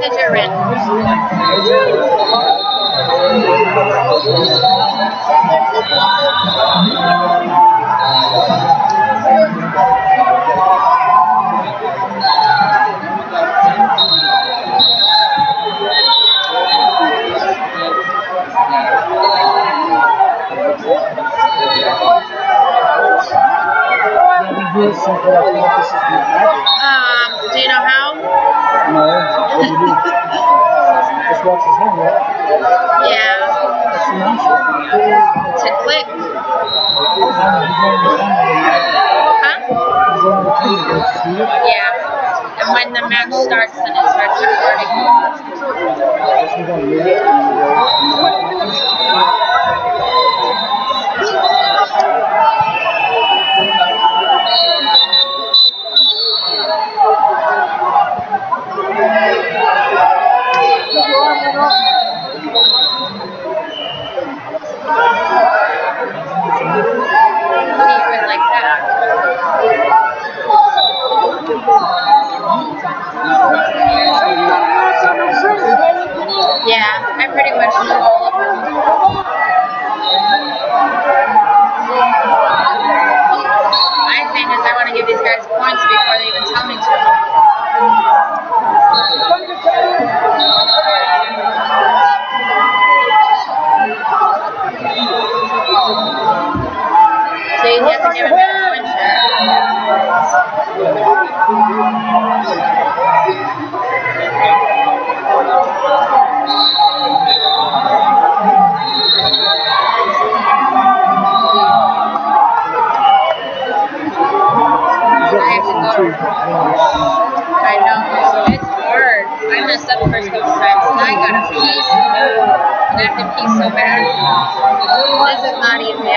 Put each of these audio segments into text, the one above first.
Um, do you know how? No, what do you do? Just watch his head, right? Yeah. That's the. To click. Huh? Yeah. And when the match starts, then it starts recording. He's on the Leave it like that. Yeah, I pretty much know all of them. My thing is I want to give these guys points before they even tell me to. See, he hasn't given me I know. It's hard. I messed up the first couple times and I got a pee. And I have to pee so bad. This is not easy.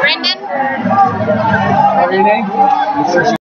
Brendan? What are your name?